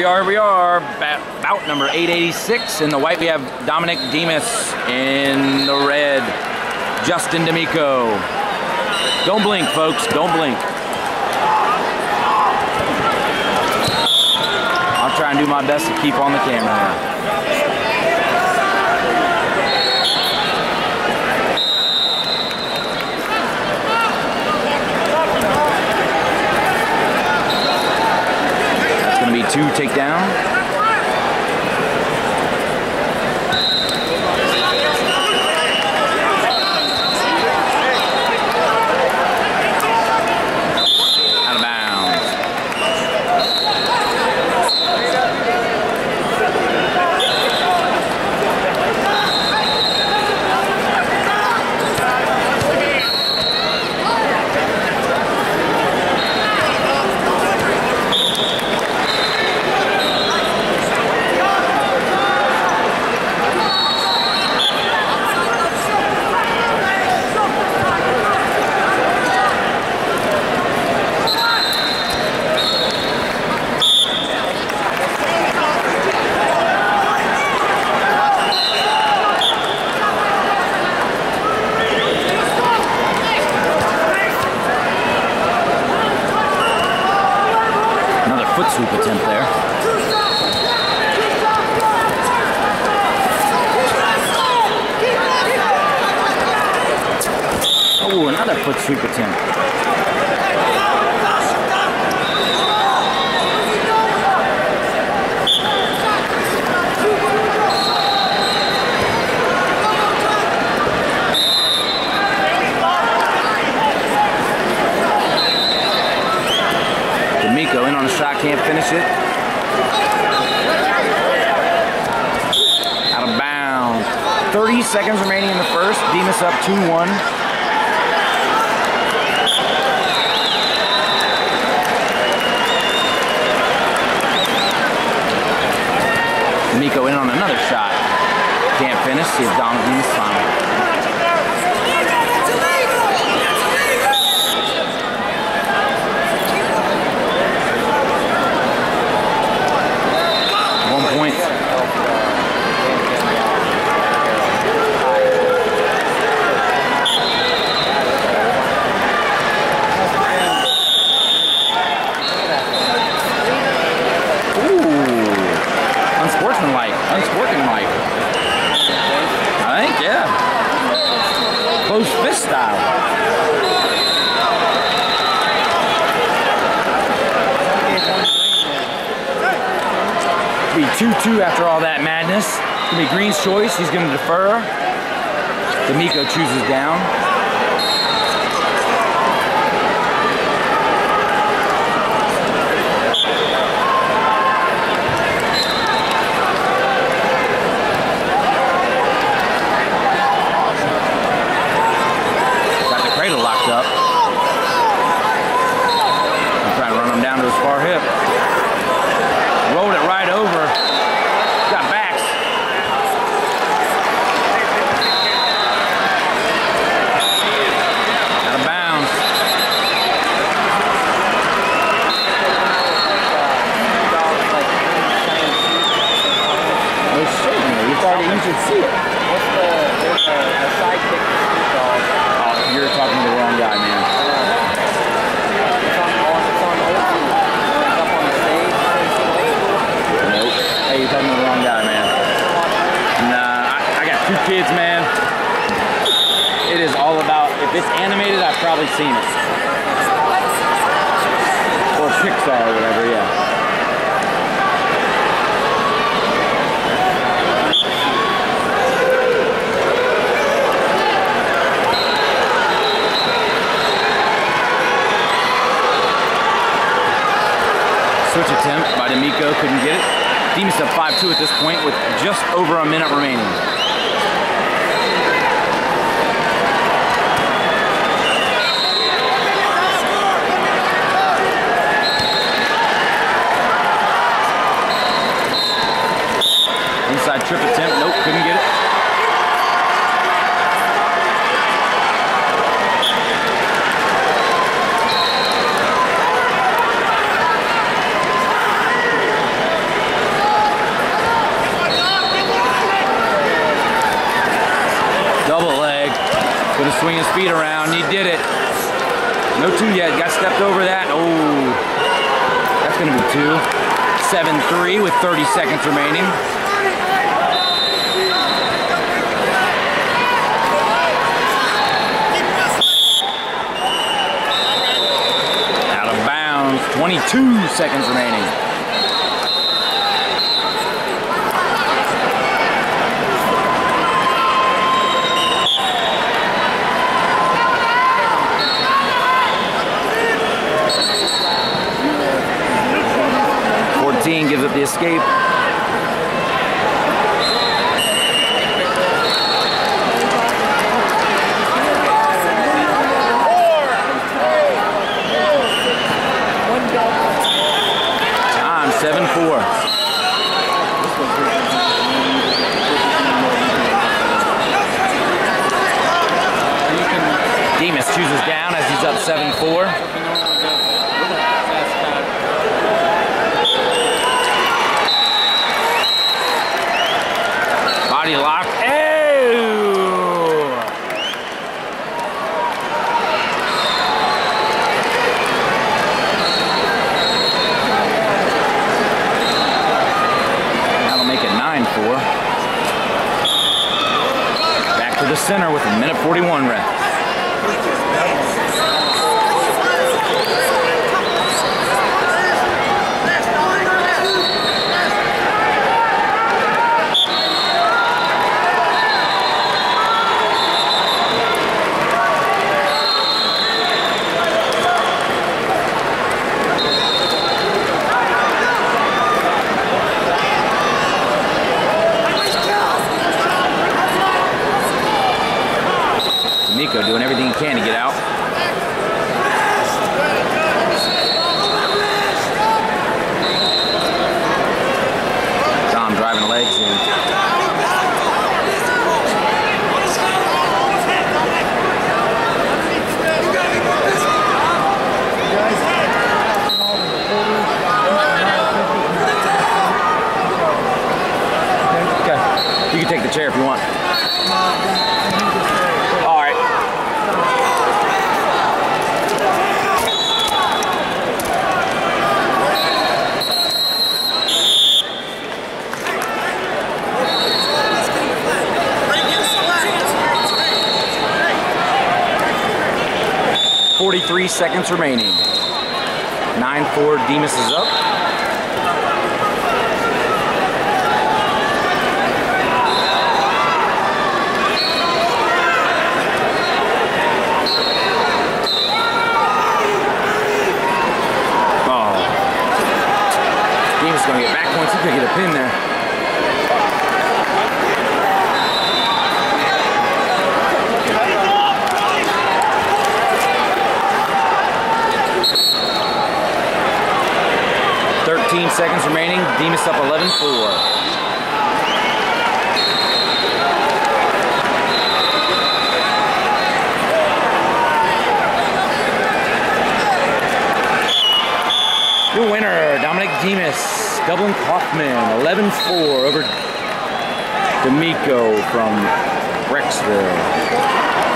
we are, we are. Bout number 886. In the white, we have Dominick Demas. In the red, Justin DeMicco. Don't blink, folks. Don't blink. I'll try and do my best to keep on the camera two takedown. attempt there. Oh, another foot sweep attempt. Seconds remaining in the first. Demas up 2-1. Miko in on another shot. Can't finish. See if Donovan's final. Style. Be 2-2 after all that madness. It's gonna be Green's choice. He's gonna defer. DeMicco chooses down. played I've probably seen it. Or Pixar or whatever, yeah. Switch attempt by DeMicco, couldn't get it. Demas up 5-2 at this point with just over a minute remaining. Swinging speed around. You did it. No two yet. Got stepped over that. Oh, that's going to be two. 7-3 with 30 seconds remaining. Out of bounds. 22 seconds remaining. gives up the escape. Time, 7-4. Demas chooses down as he's up 7-4. Body lock. Ew! That'll make it 9-4. Back to the center with a minute 41 left. Miko doing everything he can to get out. Tom driving legs in. Okay, you can take the chair if you want. All right. Forty-three seconds remaining. Nine four. Demas is up. Oh. Demas gonna get back points. He could get a pin there. Thirteen seconds remaining. Demas up 11-4. Your winner, Dominick Demas, Dublin Coffman, 11-4 over DeMicco from Brecksville.